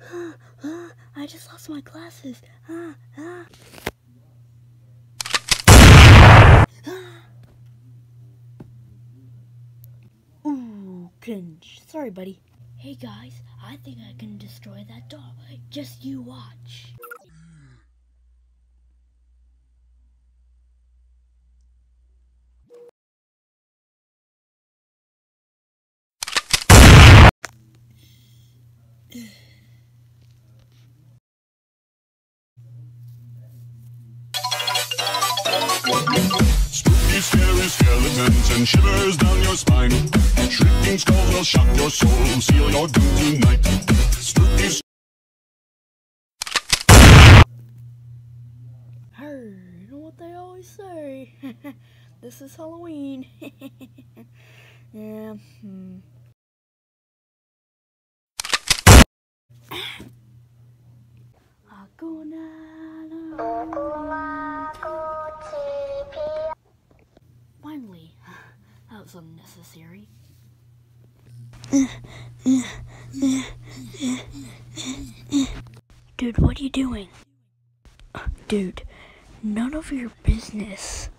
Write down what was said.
I just lost my glasses. Ah. Ooh, cringe. Sorry, buddy. Hey guys, I think I can destroy that doll. Just you watch. Spooky, scary and shivers down your spine. Shrieking skulls will shock your soul, seal your doom tonight. Spooky, know what they always say? this is Halloween. yeah. Hmm. Was unnecessary. Dude, what are you doing? Dude, none of your business.